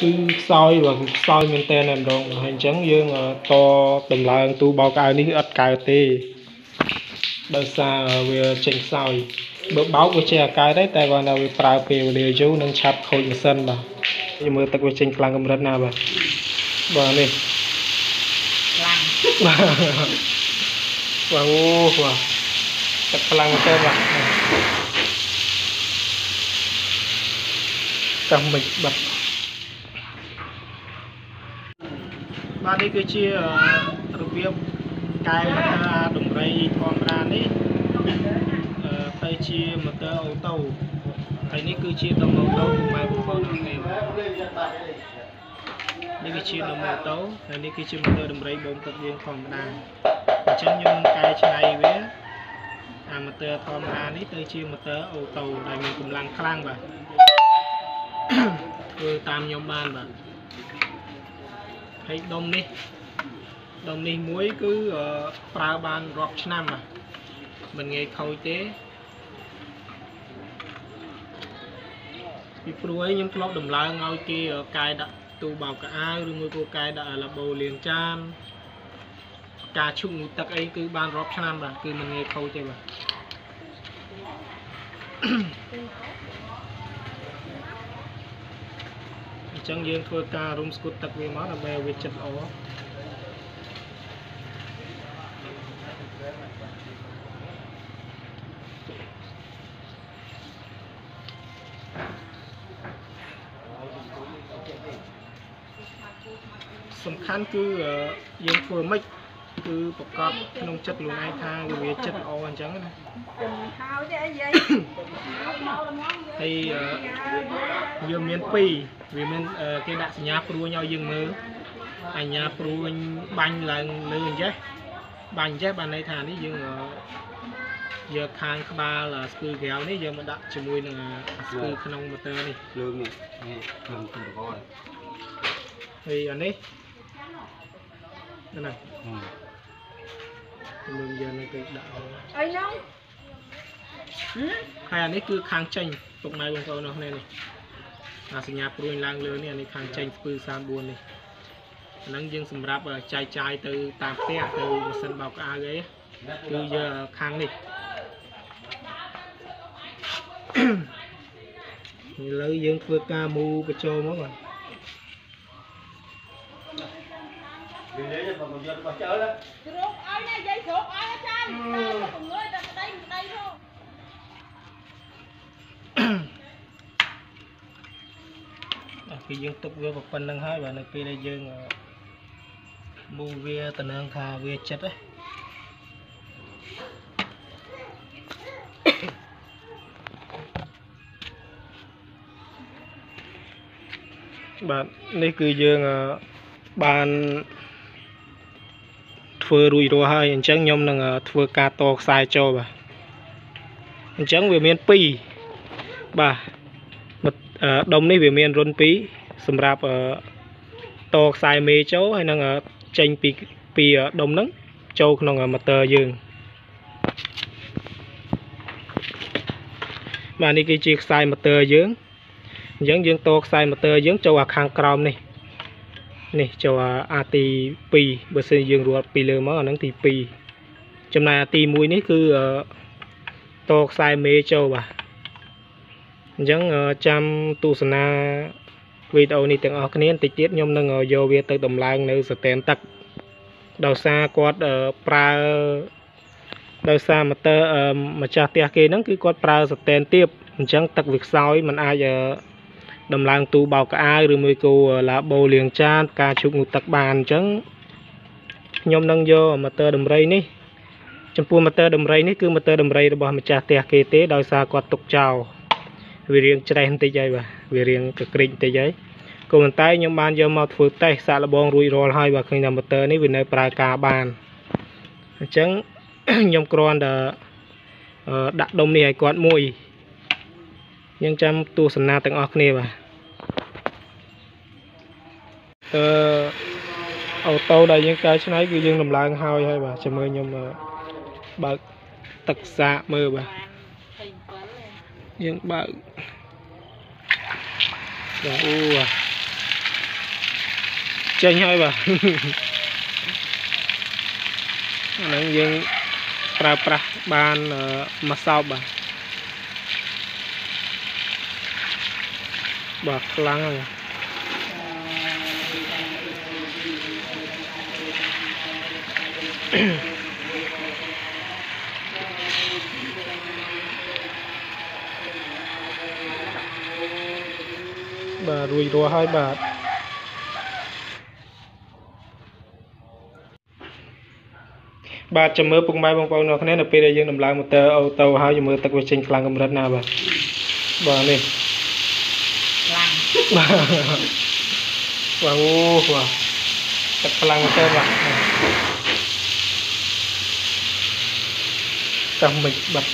គឺខ្សោយបាទគឺខ្សោយមែនតើម្ដងហើយអញ្ចឹងយើងតតម្លើងទូបោកកៅនេះគឺអត់កើតទេដោយសារវាចេញខ្សោយបើបោកវាចេះអាកើតដែរតែគាត់ថាវាប្រើពេលវេលាយូរនឹងឆាប់ខូចម៉ាស៊ីនបាទយើងមើលទឹកវាចេញខ្លាំងកម្រិតណាបាទបាទនេះខ្លាំងបាទអូបាទទឹកខ្លាំងមែនតើបាទតាមមិនបាត់ បាទនេះគឺជារបៀបកែម៉ូទ័រដំរីធម្មតានេះទៅជាម៉ូទ័រអូតូហើយនេះគឺជាដុំអូតូពុកម៉ែបងប្អូនអរគ្នានេះគឺជាដុំអូតូហើយនេះគឺជាម៉ូទ័រដំរីបូមទឹកយើងធម្មតាអញ្ចឹងខ្ញុំនឹងកែច្នៃវាអាម៉ូទ័រធម្មតានេះទៅជាម៉ូទ័រអូតូដែលមានកម្លាំងខ្លាំងបាទធ្វើតាមខ្ញុំបានបាទ ហើយដុំនេះដុំនេះមួយគឺប្រើបានរាប់ឆ្នាំបាទមិនងាយខូចទេពីព្រោះឯងខ្ញុំធ្លាប់ដំឡើងឲ្យគេកែដាក់ទូបោកកៅអៅឬមួយក៏កែដាក់ឡាបូលាងចានការឈុកមួយទឹកអីគឺបានរាប់ឆ្នាំបាទគឺមិនងាយខូចទេបាទអញ្ចឹងយើងធ្វើការរុំស្គត់ទឹកវាមកដើម្បីឲ្យវាចិត្តល្អសំខាន់គឺយើងធ្វើម៉េច គឺប្រកបក្នុងចិត្តខ្លួនឯងថាវាចិត្តល្អអញ្ចឹងណាហើយទេអីយាយហើយយើងមាន2វាមានគេដាក់សញ្ញាព្រួញឲ្យយើងមើលអញ្ញាព្រួញបាញ់ឡើងលើអញ្ចេះបាញ់អញ្ចេះបានន័យថានេះយើងយកខាងក្បាលស្គឺក្រៅនេះយើងមកដាក់ជាមួយនឹងស្គឺក្នុងម៉ូទ័រនេះលើងនេះនេះក្នុងទូរកហើយអានេះហ្នឹង មើលយើងនឹងគេដាក់អីនោះហើយអានេះគឺខាងចេញពុកម៉ែបងប្អូននោះនេះអាសញ្ញាព្រួយឡើងលើនេះអានេះខាងចេញស្ពឺ34នេះហ្នឹងយើងសម្រាប់ចែកចាយទៅតាមផ្ទះទៅម៉ាស៊ីនបោកក្អៅអីគឺយកខាងនេះឥឡូវយើងធ្វើការមូបញ្ចូលមកបាទ និយាយទៅមកយករបស់ចើណាជ្រូកឲ្យណានិយាយជ្រូកឲ្យចាទៅពងើយដល់ក្តីក្តីនោះដល់ពេលយើងទុកវាប៉ុណ្្នឹងហើយបាទនៅពេលដែលយើងមូវាតំណងថាវាចិត្តហ្នឹងបាទនេះគឺយើងបាន ធ្វើរួចរាល់ហើយអញ្ចឹងខ្ញុំនឹងធ្វើការតខ្សែចូលបាទអញ្ចឹងវាមាន2បាទដុំនេះវាមានរុន2សម្រាប់តខ្សែមេចូលហើយនឹងចេញពីពីដុំហ្នឹងចូលក្នុងម៉ូទ័រយើងបាទនេះគឺជាខ្សែម៉ូទ័រយើងអញ្ចឹងយើងតខ្សែម៉ូទ័រយើងចូលអាខាងក្រោមនេះ នេះចូលអាទី2បើសិនយើងរត់ពីលើមកអានឹងទី2ចំណែកអាទី1នេះគឺតខ្សែមេចូលបាទអញ្ចឹងចាំទស្សនាវីដេអូនេះទាំងអស់គ្នាបន្តិចទៀតខ្ញុំនឹងយកវាទៅដំឡើងនៅស្តែនទឹកដោយសារគាត់ប្រើដោយសារម៉ូទ័រម្ចាស់ផ្ទះគេហ្នឹងគឺគាត់ប្រើស្តែនទៀបអញ្ចឹងទឹកវាខ្សោយมันអាច ដំឡើងទូបោកក្អាវឬមួយក៏ឡាបូលាងចានការជុកងូទឹកបានអញ្ចឹងខ្ញុំនឹងយកម៉ូទ័រដំរីនេះចំពោះម៉ូទ័រដំរីនេះគឺម៉ូទ័រដំរីរបស់ម្ចាស់ផ្ទះគេទេដោយសារគាត់ទុកចោលវារៀងច្រេះបន្តិចហើយបាទវារៀងកក្រិចបន្តិចហើយក៏ប៉ុន្តែខ្ញុំបានយកមកធ្វើតេស្តសាកល្បងរួចរាល់ហើយបាទឃើញថាម៉ូទ័រនេះវានៅប្រើការបានអញ្ចឹងខ្ញុំគ្រាន់តែដាក់ដុំនេះឲ្យគាត់មួយយើងចាំទស្សនាទាំងអស់គ្នាបាទ អឺអូតូដែលយើងកែច្នៃគឺយើងដំឡើងហើយហើយបាទចាំមើលខ្ញុំបើកទឹកសាកមើលបាទយើងបើកបាទអូចេញហើយបាទអាហ្នឹងយើងប្រើប្រាស់បានអឺមួយសោបបាទបាទខ្លាំងហើយ បាទរួចរាល់ហើយបាទបាទចាំមើលពុកម៉ែបងប្អូនអ្នកគ្នានៅពេលដែលយើងដំឡើងម៉ូទ័រអូតូហើយយើងមើលទឹកវាចេញខ្លាំងកម្រិតណាបាទបាទនេះខ្លាំងបាទបាទអូបាទ ទឹកខ្លាំងមែនទែនបាទចាំមិនបាត់